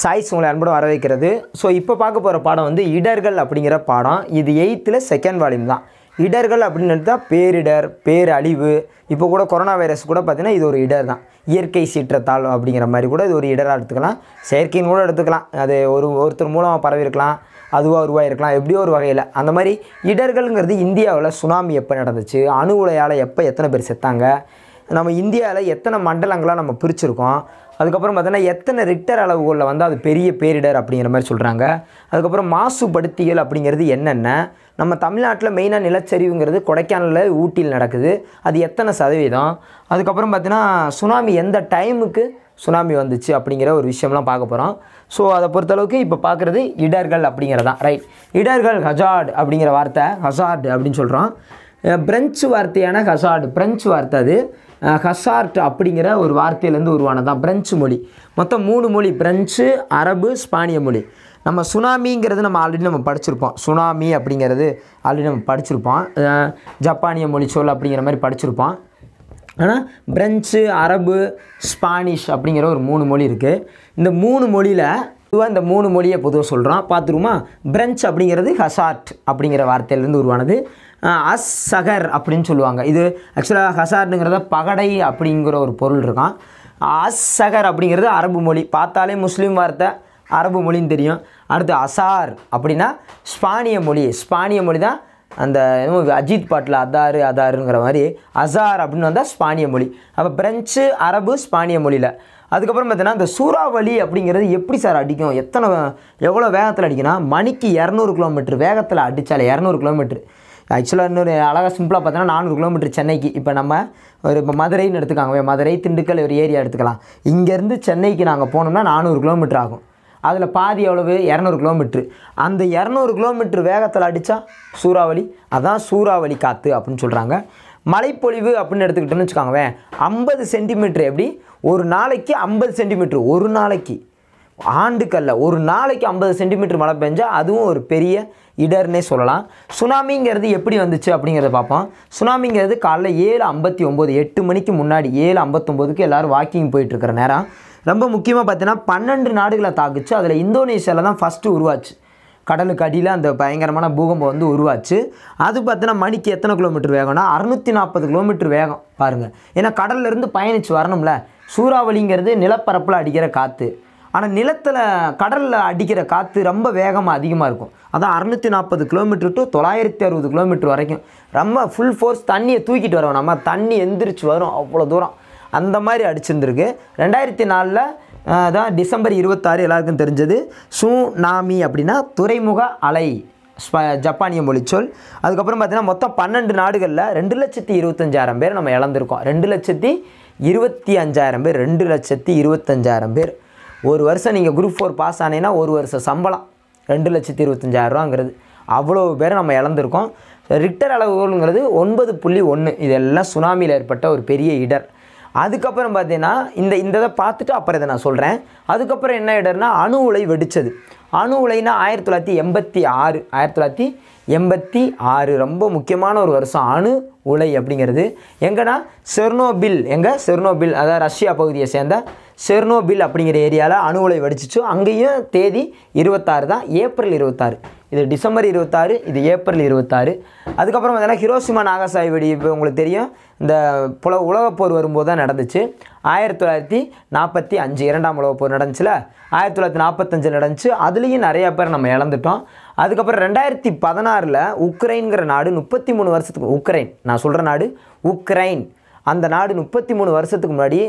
Choice உங்களை அன்போடு வர வைக்கிறது ஸோ இப்போ பார்க்க போகிற பாடம் வந்து இடர்கள் அப்படிங்கிற பாடம். இது எயித்தில் செகண்ட் வால்யூம் தான். இடர்கள் அப்படின்னு தான் பேரிடர் பேரழிவு இப்போ கூட கொரோனா வைரஸ் கூட பார்த்திங்கன்னா இது ஒரு இடர் தான். இயற்கை சீற்றத்தால் அப்படிங்கிற மாதிரி கூட இது ஒரு இடராக எடுத்துக்கலாம். செயற்கையின் கூட எடுத்துக்கலாம். அது ஒரு ஒருத்தர் மூலமாக பரவியிருக்கலாம். அதுவாக உருவாகிருக்கலாம் எப்படியோ ஒரு வகையில். அந்த மாதிரி இடர்கள்ங்கிறது இந்தியாவில் சுனாமி எப்போ நடந்துச்சு? அணு உலையால் எப்போ எத்தனை பேர் செத்தாங்க? நம்ம இந்தியாவில் எத்தனை மண்டலங்களாக நம்ம பிரிச்சிருக்கோம். அதுக்கப்புறம் பார்த்தோன்னா எத்தனை ரிக்டர் அளவுகளில் வந்து அது பெரிய பேரிடர் அப்படிங்கிற மாதிரி சொல்கிறாங்க அதுக்கப்புறம் மாசுபடுத்திகள் அப்படிங்கிறது என்னென்ன? நம்ம தமிழ்நாட்டில் மெயினாக நிலச்சரிவுங்கிறது கொடைக்கானலில் ஊட்டியில் நடக்குது. அது எத்தனை சதவீதம்? அதுக்கப்புறம் பார்த்தீங்கன்னா சுனாமி எந்த டைமுக்கு சுனாமி வந்துச்சு அப்படிங்கிற ஒரு விஷயம்லாம் பார்க்க போகிறோம் ஸோ அதை பொறுத்தளவுக்கு இப்போ பார்க்குறது இடர்கள் அப்படிங்கிறதான் ரைட் இடர்கள் ஹஜார்டு அப்படிங்கிற வார்த்தை ஹசார்டு அப்படின்னு சொல்கிறோம் பிரெஞ்சு வார்த்தையான ஹசார்டு பிரெஞ்சு வார்த்தை அது. ஹசார்ட் அப்படிங்கிற ஒரு வார்த்தையிலேருந்து உருவானதான் பிரெஞ்சு மொழி. மொத்தம் மூணு மொழி பிரெஞ்சு அரபு ஸ்பானிய மொழி. நம்ம சுனாமிங்கிறது நம்ம ஆல்ரெடி நம்ம படிச்சிருப்போம். சுனாமி அப்படிங்கிறது ஆல்ரெடி நம்ம படிச்சிருப்போம். ஜப்பானிய மொழி சொல் அப்படிங்கிற மாதிரி படிச்சிருப்போம். ஆனால் பிரெஞ்சு அரபு ஸ்பானிஷ் அப்படிங்கிற ஒரு மூணு மொழி இருக்குது இந்த மூணு மொழியில் பொதுவாக இந்த மூணு மொழியை பொதுவாக சொல்கிறோம் பார்த்துருமா பிரெஞ்சு அப்படிங்கிறது ஹசார்ட் அப்படிங்கிற வார்த்தையிலேருந்து உருவானது. அஸ் சகர் அப்படின்னு சொல்லுவாங்க. இது ஆக்சுவலாக ஹசார்னுங்கிறத பகடை அப்படிங்கிற ஒரு பொருள் இருக்கான் அஸ் சகர் அப்படிங்கிறது அரபு மொழி. பார்த்தாலே முஸ்லீம் வார்த்தை அரபு மொழின்னு தெரியும். அடுத்து அசார் அப்படின்னா ஸ்பானிய மொழி. ஸ்பானிய மொழி தான் அந்த அஜித் பாட்டில் அதாரு அதாருங்கிற மாதிரி அசார் அப்படின்னு வந்தால் ஸ்பானிய மொழி. அப்போ பிரெஞ்சு அரபு ஸ்பானிய மொழியில். அதுக்கப்புறம் பார்த்தீங்கன்னா இந்த சூறாவளி அப்படிங்கிறது எப்படி சார் அடிக்கும்? எத்தனை எவ்வளோ வேகத்தில் அடிக்குன்னா மணிக்கு இரநூறு கிலோமீட்டர் வேகத்தில் அடித்தாலே இரநூறு கிலோமீட்டர் ஆக்சுவலாக இன்னொரு அழகாக சிம்பிளாக பார்த்தோன்னா நானூறு கிலோமீட்டர் சென்னைக்கு. இப்போ நம்ம ஒரு இப்போ மதுரைன்னு எடுத்துக்காங்க. மதுரை திண்டுக்கல் ஒரு ஏரியா எடுத்துக்கலாம். இங்கேருந்து சென்னைக்கு நாங்கள் போனோம்னா நானூறு கிலோமீட்டர் ஆகும். அதில் பாதி எவ்வளவு இரநூறு கிலோமீட்ரு அந்த இரநூறு கிலோமீட்ரு வேகத்தில் அடித்தா சூறாவளி. அதான் சூறாவளி காற்று அப்படின்னு சொல்கிறாங்க மழைப்பொழிவு அப்படின்னு எடுத்துக்கிட்டோன்னு வச்சுக்கோங்க ஐம்பது சென்டிமீட்ரு எப்படி? ஒரு நாளைக்கு ஐம்பது சென்டிமீட்ரு ஒரு நாளைக்கு. ஆண்டுக்கல்ல ஒரு நாளைக்கு ஐம்பது சென்டிமீட்டர் மழை பெஞ்சால் அதுவும் ஒரு பெரிய இடர்னே சொல்லலாம். சுனாமிங்கிறது எப்படி வந்துச்சு அப்படிங்கிறத பார்ப்போம். சுனாமிங்கிறது காலைல ஏழு ஐம்பத்தி ஒம்பது எட்டு மணிக்கு முன்னாடி ஏழு ஐம்பத்தொம்போதுக்கு எல்லோரும் வாக்கிங் போயிட்டுருக்கிற நேரம். ரொம்ப முக்கியமாக பார்த்தீங்கன்னா பன்னெண்டு நாடுகளை தாக்குச்சு. அதில் இந்தோனேஷியாவில் தான் ஃபஸ்ட்டு உருவாச்சு. கடலுக்கு அடியில் அந்த பயங்கரமான பூகம்பம் வந்து உருவாச்சு. அது பார்த்தீங்கன்னா மணிக்கு எத்தனை கிலோமீட்டர் வேகம்னா அறுநூற்றி நாற்பது கிலோமீட்டர் வேகம் பாருங்கள் ஏன்னா கடல்லேருந்து பயணித்து வரணும்ல. சூறாவளிங்கிறது நிலப்பரப்பில் அடிக்கிற காற்று ஆனால் நிலத்தில் கடலில் அடிக்கிற காற்று ரொம்ப வேகமாக அதிகமாக இருக்கும். அதான் அறுநூற்றி நாற்பது கிலோமீட்டர் டு தொள்ளாயிரத்தி அறுபது கிலோமீட்டர் வரைக்கும். ரொம்ப ஃபுல் ஃபோர்ஸ் தண்ணியை தூக்கிட்டு வரோம். நம்ம தண்ணி எந்திரிச்சு வரும் அவ்வளோ தூரம். அந்த மாதிரி அடிச்சிருந்துருக்கு. ரெண்டாயிரத்தி நாலில் தான் டிசம்பர் இருபத்தாறு எல்லாருக்கும் தெரிஞ்சது. சுனாமி அப்படின்னா துறைமுக அலை ஸ்ப ஜப்பானிய மொழிச்சொல். அதுக்கப்புறம் பார்த்தீங்கன்னா மொத்தம் பன்னெண்டு நாடுகளில் ரெண்டு லட்சத்தி இருபத்தஞ்சாயிரம் பேர் நம்ம இழந்திருக்கோம். ரெண்டு லட்சத்தி இருபத்தி அஞ்சாயிரம் பேர் ரெண்டு லட்சத்தி இருபத்தஞ்சாயிரம் பேர். ஒரு வருஷம் நீங்கள் குரூப் ஃபோர் பாஸ் ஆனீங்கன்னா ஒரு வருஷம் சம்பளம். ரெண்டு லட்சத்தி இருபத்தஞ்சாயிரரூவாங்கிறது அவ்வளோ பேர் நம்ம இழந்திருக்கோம். ரிக்டர் அளவுகள்ங்கிறது ஒன்பது புள்ளி ஒன்று இதெல்லாம் சுனாமியில் ஏற்பட்ட ஒரு பெரிய இடர். அதுக்கப்புறம் பார்த்தீங்கன்னா இந்த இந்த இதை பார்த்துட்டு அப்புறம் இதை நான் சொல்கிறேன் அதுக்கப்புறம் என்ன இடர்னா அணு உலை வெடித்தது அணு உலைனா ஆயிரத்தி தொள்ளாயிரத்தி எண்பத்தி ஆறு ஆயிரத்தி தொள்ளாயிரத்தி எண்பத்தி ஆறு. ரொம்ப முக்கியமான ஒரு வருஷம். அணு உலை அப்படிங்கிறது. எங்கன்னா செர்னோபில். எங்கே? செர்னோபில். அதாவது ரஷ்யா பகுதியை சேர்ந்த செர்னோபில் அப்படிங்கிற ஏரியாவில் அணு உலை வெடிச்சிச்சு. அங்கேயும் தேதி இருபத்தாறு தான் ஏப்ரல் இருபத்தாறு. இது டிசம்பர் இருபத்தாறு இது ஏப்ரல் இருபத்தாறு. அதுக்கப்புறம் பார்த்தீங்கன்னா ஹிரோசிமா நாகசாய் வெடி இப்போ உங்களுக்கு தெரியும். இந்த புல உலகப்போர் வரும்போது தான் நடந்துச்சு. ஆயிரத்தி தொள்ளாயிரத்தி நாற்பத்தி அஞ்சு இரண்டாம் உலகப்போர் நடந்துச்சுல? ஆயிரத்தி தொள்ளாயிரத்தி நாற்பத்தஞ்சு நடந்துச்சு. அதுலேயும் நிறையா பேர் நம்ம இழந்துட்டோம். அதுக்கப்புறம் ரெண்டாயிரத்தி பதினாறில் உக்ரைன்கிற நாடு முப்பத்தி மூணு வருஷத்துக்கு உக்ரைன் நான் சொல்கிற நாடு உக்ரைன். அந்த நாடு முப்பத்தி மூணு வருஷத்துக்கு முன்னாடி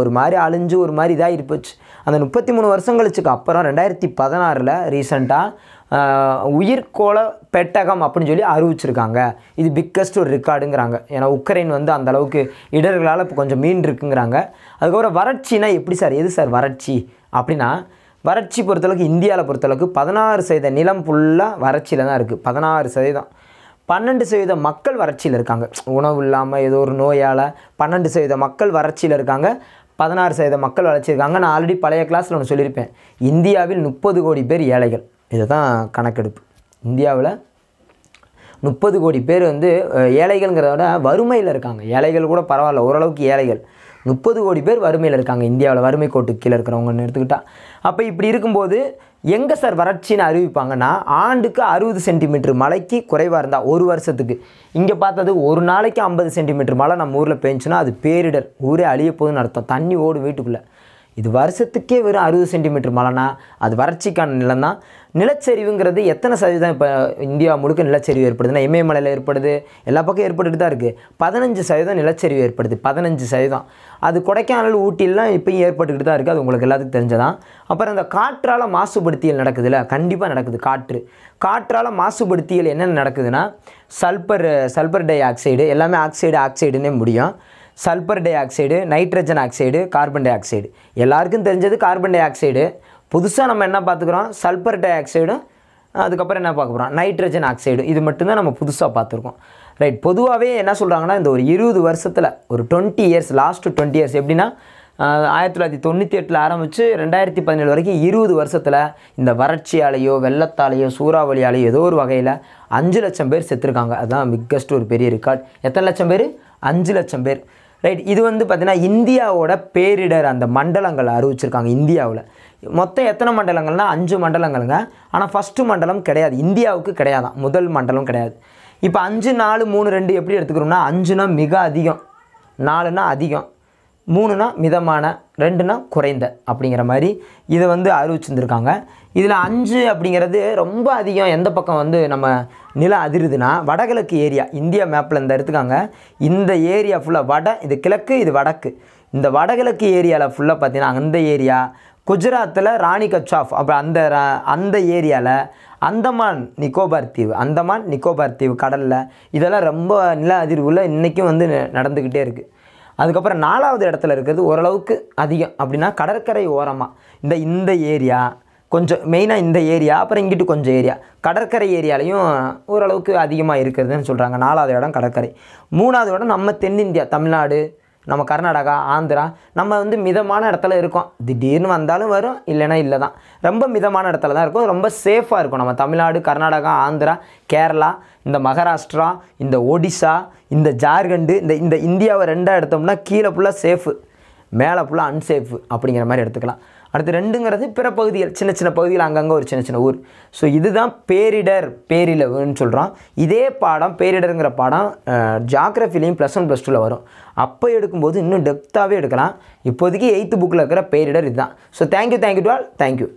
ஒரு மாதிரி அழிஞ்சு ஒரு மாதிரி இதாக இருப்போச்சு அந்த முப்பத்தி மூணு வருஷம் கழிச்சுக்கு அப்புறம் ரெண்டாயிரத்தி பதினாறில் ரீசெண்டாக உயிர்கோள பெட்டகம் அப்படின்னு சொல்லி அறிவிச்சிருக்காங்க. இது பிக்கஸ்ட் ஒரு ரெக்கார்டுங்கிறாங்க ஏன்னா உக்ரைன் வந்து அந்த அளவுக்கு இடர்களால் இப்போ கொஞ்சம் மீன் இருக்குங்கிறாங்க அதுக்கப்புறம் வறட்சினா எப்படி சார்? எது சார் வறட்சி? அப்படின்னா வறட்சி பொறுத்தளவுக்கு இந்தியாவில் பொறுத்தளவுக்கு பதினாறு சதவீத நிலம் ஃபுல்லாக வறட்சியில் தான் இருக்குது பதினாறு சதவீதம். பன்னெண்டு சதவீத மக்கள் வறட்சியில் இருக்காங்க. உணவு இல்லாமல் ஏதோ ஒரு நோயால் பன்னெண்டு சதவீத மக்கள் வறட்சியில் இருக்காங்க. பதினாறு சதவீத மக்கள் வளர்ச்சி இருக்காங்க நான் ஆல்ரெடி பழைய கிளாஸில் ஒன்று சொல்லியிருப்பேன். இந்தியாவில் முப்பது கோடி பேர் ஏழைகள். இதுதான் கணக்கெடுப்பு. இந்தியாவில் முப்பது கோடி பேர் வந்து ஏழைகள்ங்கிறத விட வறுமையில் இருக்காங்க. ஏழைகள் கூட பரவாயில்ல. ஓரளவுக்கு ஏழைகள். முப்பது கோடி பேர் வறுமையில் இருக்காங்க. இந்தியாவில் வறுமை கோட்டு கீழே இருக்கிறவங்கன்னு எடுத்துக்கிட்டால் அப்போ இப்படி இருக்கும்போது எங்கே சார் வறட்சின்னு அறிவிப்பாங்கன்னா ஆண்டுக்கு அறுபது சென்டிமீட்டர் மழைக்கு குறைவாக இருந்தால் ஒரு வருஷத்துக்கு. இங்கே பார்த்தது ஒரு நாளைக்கு ஐம்பது சென்டிமீட்டர் மழை நம்ம ஊரில் பெஞ்சுன்னா அது பேரிடர். ஊரே அழிய போகுதுன்னு அர்த்தம். தண்ணி ஓடும் வீட்டுக்குள்ளே. இது வருஷத்துக்கே வெறும் அறுபது சென்டிமீட்டர் மழைனா அது வறட்சிக்கான நிலம் தான் நிலச்சரிவுங்கிறது எத்தனை சதவீதம் இப்போ இந்தியா முழுக்க நிலச்சரிவு ஏற்படுதுன்னா இமயமலையில் ஏற்படுது எல்லா பக்கம் ஏற்பட்டுட்டு தான் இருக்குது பதினஞ்சு சதவீதம் நிலச்சரிவு ஏற்படுது பதினஞ்சு சதவீதம். அது கொடைக்கானல் ஊட்டிலாம் இப்போயும் ஏற்பட்டுக்கிட்டு தான் இருக்குது அது உங்களுக்கு எல்லாத்துக்கும் தெரிஞ்சதான். அப்புறம் அந்த காற்றால் மாசுபடுத்தியல் நடக்குதுல்ல கண்டிப்பாக நடக்குது காற்று. காற்றால் மாசுபடுத்தியல் என்னென்ன நடக்குதுன்னா சல்பர் சல்பர் டை ஆக்சைடு எல்லாமே ஆக்சைடு ஆக்சைடுன்னே முடியும். Sulphur dioxide nitrogen oxide carbon dioxide. எல்லாருக்கும் தெரிஞ்சது கார்பன் டை ஆக்சைடு. புதுசாக நம்ம என்ன பார்த்துக்குறோம்? சல்பர் டை ஆக்சைடும் அதுக்கப்புறம் என்ன பார்க்க போகிறோம் நைட்ரஜன் ஆக்சைடு. இது மட்டும்தான் நம்ம புதுசாக பார்த்துருக்கோம். ரைட் பொதுவாகவே என்ன சொல்கிறாங்கன்னா இந்த ஒரு இருபது வருஷத்தில் ஒரு twenty years last twenty years எப்படின்னா ஆயிரத்தி தொள்ளாயிரத்தி தொண்ணூற்றி எட்டில் ஆரம்பித்து ரெண்டாயிரத்தி பதினேழு வரைக்கும் இருபது வருஷத்தில் இந்த வறட்சியாலேயோ வெள்ளத்தாலேயோ சூறாவளியாலேயோ ஏதோ ஒரு வகையில் அஞ்சு லட்சம் பேர் செத்துருக்காங்க. அதுதான் பிக்கஸ்ட் ஒரு பெரிய ரெக்கார்ட் எத்தனை லட்சம் பேர்? அஞ்சு லட்சம் பேர். ரைட் இது வந்து பார்த்திங்கன்னா இந்தியாவோட பேரிடர் அந்த மண்டலங்கள் அறிவிச்சிருக்காங்க இந்தியாவில். மொத்தம் எத்தனை மண்டலங்கள்னா அஞ்சு மண்டலங்களுங்க. ஆனால் ஃபஸ்ட்டு மண்டலம் கிடையாது. இந்தியாவுக்கு கிடையாதான். முதல் மண்டலம் கிடையாது. இப்போ அஞ்சு நாலு மூணு ரெண்டு எப்படி எடுத்துக்கிறோம்னா அஞ்சுனா மிக அதிகம். நாலுனா அதிகம். மூணுனா மிதமான ரெண்டுனா குறைந்த அப்படிங்கிற மாதிரி இதை வந்து அறிவிச்சிருந்துருக்காங்க. இதில் அஞ்சு அப்படிங்கிறது ரொம்ப அதிகம் எந்த பக்கம் வந்து நம்ம நிலம் அதிருதுன்னா வடகிழக்கு ஏரியா இந்தியா மேப்பில் இந்த எடுத்துக்காங்க. இந்த ஏரியா ஃபுல்லாக வட இது கிழக்கு இது வடக்கு. இந்த வடகிழக்கு ஏரியாவில் ஃபுல்லாக பார்த்தீங்கன்னா அந்த ஏரியா குஜராத்தில் ராணி கச்சாஃப் அப்புறம் அந்த ரா- அந்த ஏரியாவில் அந்தமான் நிக்கோபார் தீவு அந்தமான் நிக்கோபார் தீவு கடலில் இதெல்லாம் ரொம்ப நில அதிர்வுல இன்றைக்கும் வந்து ந- நடந்துக்கிட்டே இருக்குது அதுக்கப்புறம் நாலாவது இடத்துல இருக்கிறது ஓரளவுக்கு அதிகம் அப்படின்னா கடற்கரை ஓரமாக இந்த இந்த ஏரியா கொஞ்சம் மெயினாக இந்த ஏரியா அப்புறம் இங்கிட்டு கொஞ்சம் ஏரியா கடற்கரை ஏரியாலையும் ஓரளவுக்கு அதிகமாக இருக்கிறதுன்னு சொல்கிறாங்க நாலாவது இடம் கடற்கரை. மூணாவது இடம் நம்ம தென்னிந்தியா தமிழ்நாடு நம்ம கர்நாடகா ஆந்திரா. நம்ம வந்து மிதமான இடத்துல இருக்கோம். திடீர்னு வந்தாலும் வரும் இல்லைன்னா இல்லை தான் ரொம்ப மிதமான இடத்துல தான் இருக்கும். ரொம்ப சேஃபாக இருக்கும். நம்ம தமிழ்நாடு கர்நாடகா ஆந்திரா கேரளா இந்த மகாராஷ்டிரா இந்த ஒடிசா இந்த ஜார்க்கண்டு இந்த இந்த இந்தியாவை ரெண்டாக எடுத்தோம்னா கீழே ஃபுல்லாக சேஃபு மேலே ஃபுல்லாக அன்சேஃபு அப்படிங்கிற மாதிரி எடுத்துக்கலாம். அடுத்து ரெண்டுங்கிறது பிற பகுதிகள் சின்ன சின்ன பகுதிகள் அங்கங்கே ஒரு சின்ன சின்ன ஊர். ஸோ இதுதான் பேரிடர் பேரிழவுன்னு சொல்கிறோம் இதே பாடம் பேரிடருங்கிற பாடம் ஜாக்ரஃபிலையும் ப்ளஸ் ஒன் ப்ளஸ் டூவில் வரும். அப்போ எடுக்கும்போது இன்னும் டெப்த்தாகவே எடுக்கலாம். இப்போதைக்கு எயித்து புக்கில் இருக்கிற பேரிடர் இதுதான். So thank you thank you to all thank you